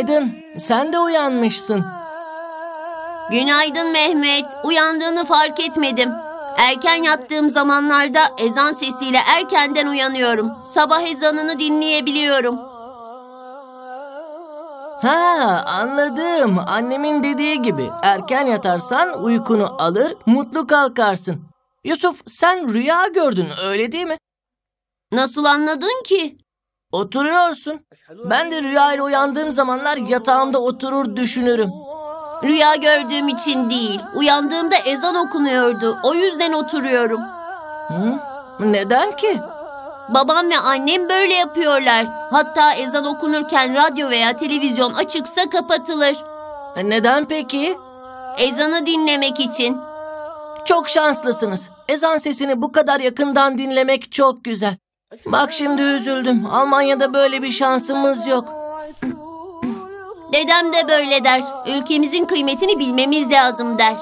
Günaydın. Sen de uyanmışsın. Günaydın Mehmet. Uyandığını fark etmedim. Erken yattığım zamanlarda ezan sesiyle erkenden uyanıyorum. Sabah ezanını dinleyebiliyorum. Ha anladım. Annemin dediği gibi erken yatarsan uykunu alır, mutlu kalkarsın. Yusuf sen rüya gördün öyle değil mi? Nasıl anladın ki? Oturuyorsun. Ben de rüyayla uyandığım zamanlar yatağımda oturur düşünürüm. Rüya gördüğüm için değil. Uyandığımda ezan okunuyordu. O yüzden oturuyorum. Hı? Neden ki? Babam ve annem böyle yapıyorlar. Hatta ezan okunurken radyo veya televizyon açıksa kapatılır. E, Neden peki? Ezanı dinlemek için. Çok şanslısınız. Ezan sesini bu kadar yakından dinlemek çok güzel. Bak şimdi üzüldüm. Almanya'da böyle bir şansımız yok. Dedem de böyle der. Ülkemizin kıymetini bilmemiz lazım der.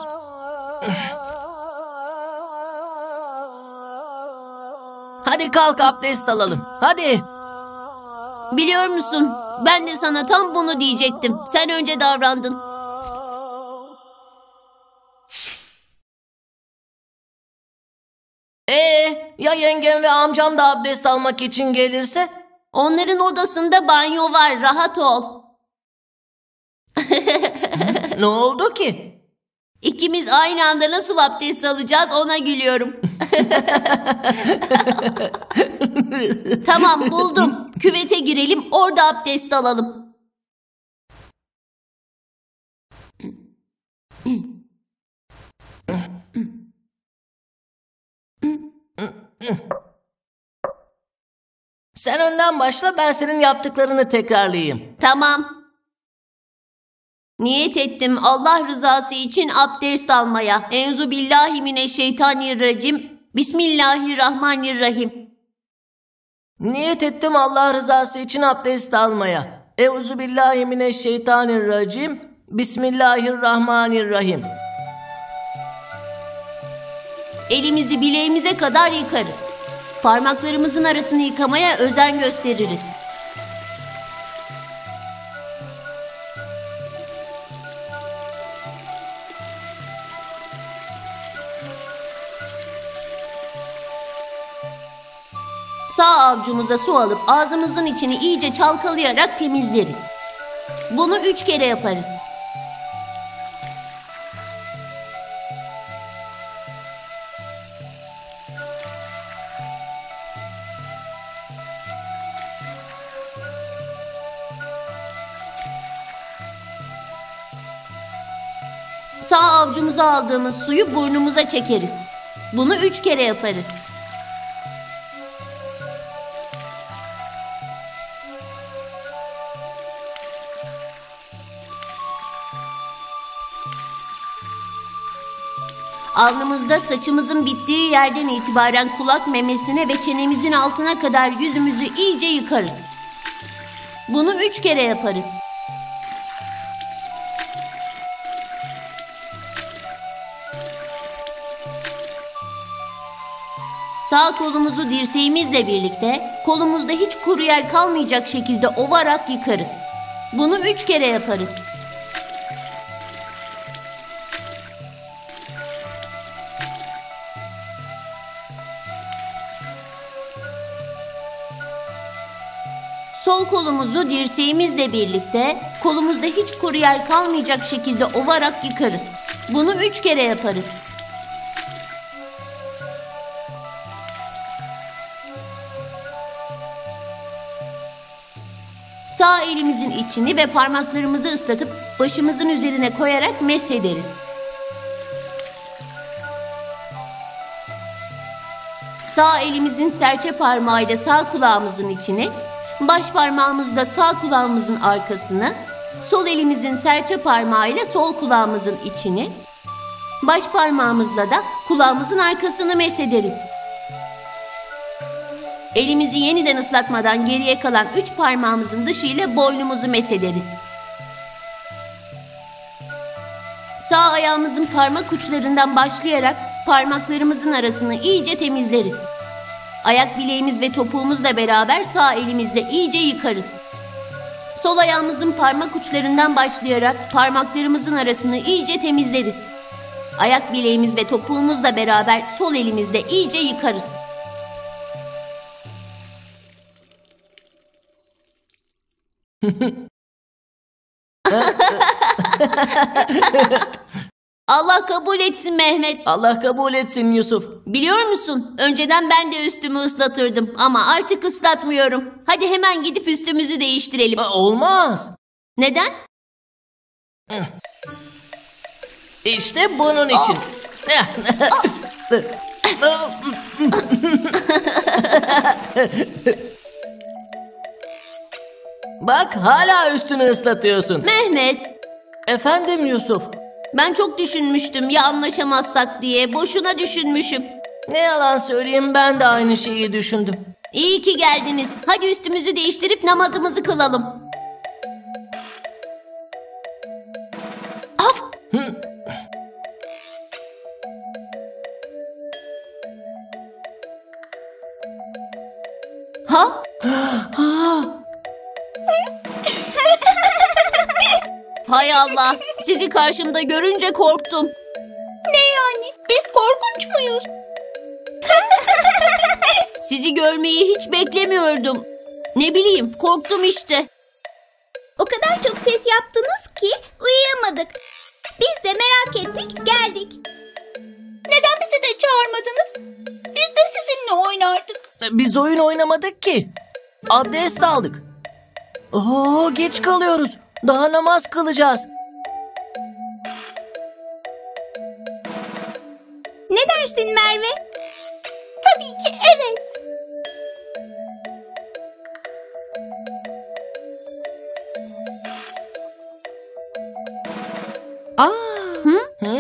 Hadi kalk abdest alalım. Hadi. Biliyor musun? Ben de sana tam bunu diyecektim. Sen önce davrandın. Ee, ya yengem ve amcam da abdest almak için gelirse? Onların odasında banyo var. Rahat ol. Ne oldu ki? İkimiz aynı anda nasıl abdest alacağız ona gülüyorum. tamam buldum. Küvete girelim orada abdest alalım. Sen önden başla ben senin yaptıklarını tekrarlayayım. Tamam. Niyet ettim Allah rızası için abdest almaya. Enzu billahi mineşşeytanirracim. Bismillahirrahmanirrahim. Niyet ettim Allah rızası için abdest almaya. Euzu billahi mineşşeytanirracim. Bismillahirrahmanirrahim. Elimizi bileğimize kadar yıkarız. Parmaklarımızın arasını yıkamaya özen gösteririz. Sağ avucumuza su alıp ağzımızın içini iyice çalkalayarak temizleriz. Bunu üç kere yaparız. Sağ avucumuza aldığımız suyu burnumuza çekeriz. Bunu üç kere yaparız. Alnımızda saçımızın bittiği yerden itibaren kulak memesine ve çenemizin altına kadar yüzümüzü iyice yıkarız. Bunu üç kere yaparız. Sağ kolumuzu dirseğimizle birlikte kolumuzda hiç kuru yer kalmayacak şekilde ovarak yıkarız. Bunu üç kere yaparız. Sol kolumuzu dirseğimizle birlikte kolumuzda hiç kuru yer kalmayacak şekilde ovarak yıkarız. Bunu üç kere yaparız. Sağ elimizin içini ve parmaklarımızı ıslatıp başımızın üzerine koyarak mesederiz. Sağ elimizin serçe parmağıyla sağ kulağımızın içini, baş parmağımızla sağ kulağımızın arkasını, sol elimizin serçe parmağıyla sol kulağımızın içini, baş parmağımızla da kulağımızın arkasını mesederiz. Elimizi yeniden ıslatmadan geriye kalan üç parmağımızın dışıyla boynumuzu mesederiz. Sağ ayağımızın parmak uçlarından başlayarak parmaklarımızın arasını iyice temizleriz. Ayak bileğimiz ve topuğumuzla beraber sağ elimizle iyice yıkarız. Sol ayağımızın parmak uçlarından başlayarak parmaklarımızın arasını iyice temizleriz. Ayak bileğimiz ve topuğumuzla beraber sol elimizle iyice yıkarız. Allah kabul etsin Mehmet. Allah kabul etsin Yusuf. Biliyor musun? Önceden ben de üstümü ıslatırdım ama artık ıslatmıyorum. Hadi hemen gidip üstümüzü değiştirelim. Aa, Olmaz. Neden? İşte bunun için. Bak hala üstünü ıslatıyorsun. Mehmet, Efendim Yusuf. ben çok düşünmüştüm ya anlaşamazsak diye. Boşuna düşünmüşüm. Ne yalan söyleyeyim ben de aynı şeyi düşündüm. İyi ki geldiniz. Hadi üstümüzü değiştirip namazımızı kılalım. Allah, sizi karşımda görünce korktum. Ne yani? Biz korkunç muyuz? Sizi görmeyi hiç beklemiyordum. Ne bileyim, korktum işte. O kadar çok ses yaptınız ki uyuyamadık. Biz de merak ettik geldik. Neden bizi de çağırmadınız? Biz de sizinle oynardık. Biz oyun oynamadık ki. Abdest aldık. Oo geç kalıyoruz. Daha namaz kılacağız. Ne dersin Merve? Tabii ki evet. Aa,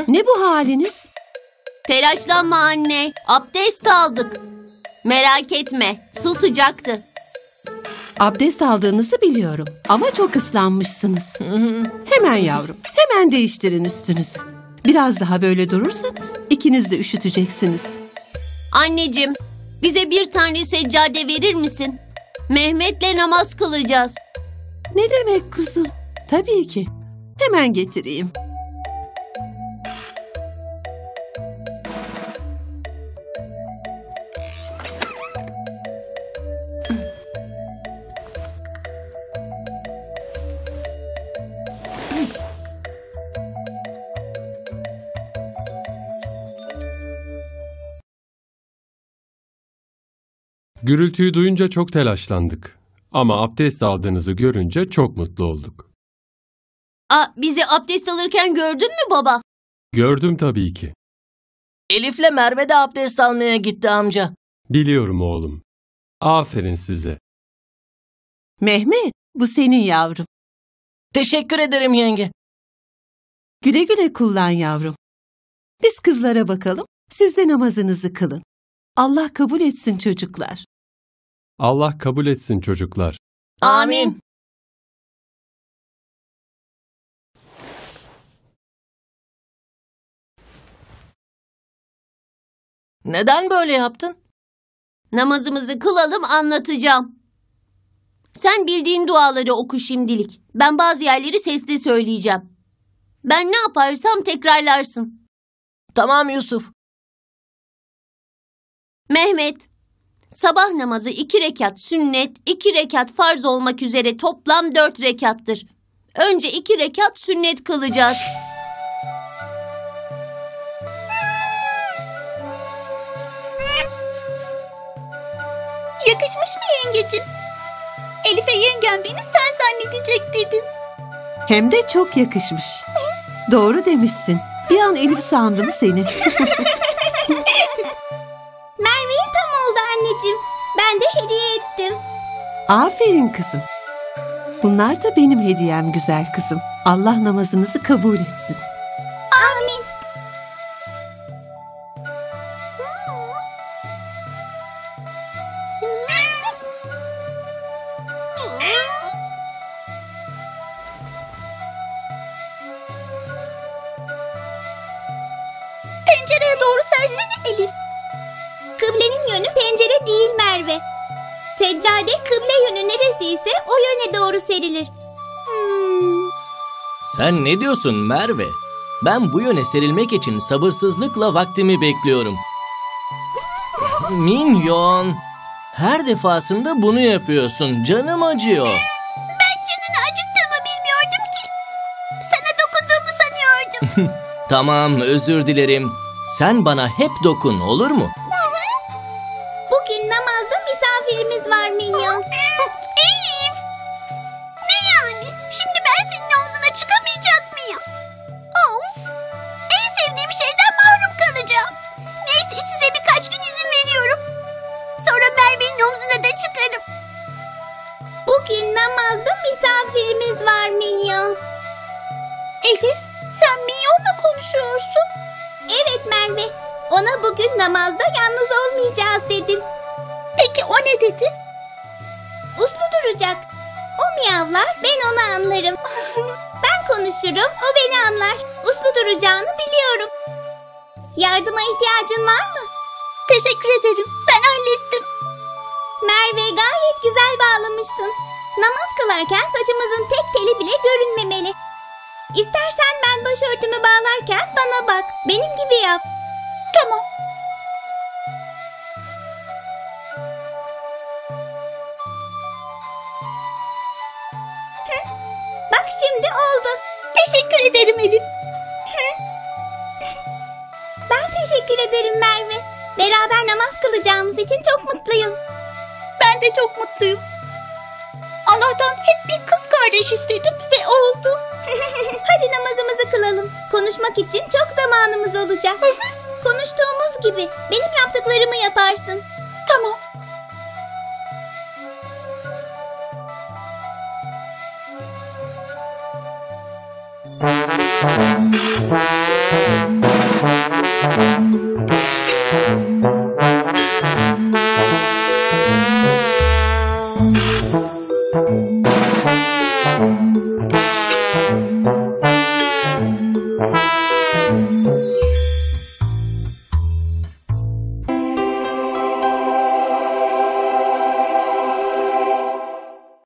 ne bu haliniz? Telaşlanma anne, abdest aldık. Merak etme, su sıcaktı. Abdest aldığınızı biliyorum ama çok ıslanmışsınız. Hemen yavrum, hemen değiştirin üstünüzü. Biraz daha böyle durursanız ikiniz de üşüteceksiniz. Anneciğim, bize bir tane seccade verir misin? Mehmet'le namaz kılacağız. Ne demek kuzum? Tabii ki. Hemen getireyim. Gürültüyü duyunca çok telaşlandık. Ama abdest aldığınızı görünce çok mutlu olduk. Aa, bizi abdest alırken gördün mü baba? Gördüm tabii ki. Elif'le Merve de abdest almaya gitti amca. Biliyorum oğlum. Aferin size. Mehmet, bu senin yavrum. Teşekkür ederim yenge. Güle güle kullan yavrum. Biz kızlara bakalım, siz de namazınızı kılın. Allah kabul etsin çocuklar. Allah kabul etsin çocuklar. Amin. Neden böyle yaptın? Namazımızı kılalım anlatacağım. Sen bildiğin duaları oku şimdilik. Ben bazı yerleri sesli söyleyeceğim. Ben ne yaparsam tekrarlarsın. Tamam Yusuf. Mehmet, sabah namazı iki rekat sünnet, iki rekat farz olmak üzere toplam dört rekattır. Önce iki rekat sünnet kılacağız. Yakışmış mı yengecim? Elif'e yengem beni sen zannedecek dedim. Hem de çok yakışmış. Doğru demişsin. Bir an Elif sandım seni. anneciğim. Ben de hediye ettim. Aferin kızım. Bunlar da benim hediyem güzel kızım. Allah namazınızı kabul etsin. Amin. Sen ne diyorsun Merve? Ben bu yöne serilmek için sabırsızlıkla vaktimi bekliyorum. Minyon. Her defasında bunu yapıyorsun. Canım acıyor. Ben canını acıttığımı bilmiyordum ki. Sana dokunduğumu sanıyordum. Tamam, özür dilerim. Sen bana hep dokun, olur mu? Neyse size birkaç gün izin veriyorum. Sonra Merve'nin omzuna da çıkarım. Bugün namazda misafirimiz var Minyon. Elif, sen Minyon'la konuşuyorsun. Evet Merve, ona bugün namazda yalnız olmayacağız dedim. Peki o ne dedi? Uslu duracak. O miyavlar, ben onu anlarım. ben konuşurum, o beni anlar. Uslu duracağını biliyorum. Yardıma ihtiyacın var mı? Teşekkür ederim, ben hallettim. Merve gayet güzel bağlamışsın. Namaz kılarken saçımızın tek teli bile görünmemeli. İstersen ben başörtümü bağlarken bana bak. Benim gibi yap. Tamam. Bak şimdi oldu. Teşekkür ederim Elif. Teşekkür ederim Merve. Beraber namaz kılacağımız için çok mutluyum. Ben de çok mutluyum. Allah'tan hep bir kız kardeş istedim ve oldu. Hadi namazımızı kılalım. Konuşmak için çok zamanımız olacak. Konuştuğumuz gibi benim yaptıklarımı yaparsın. Tamam.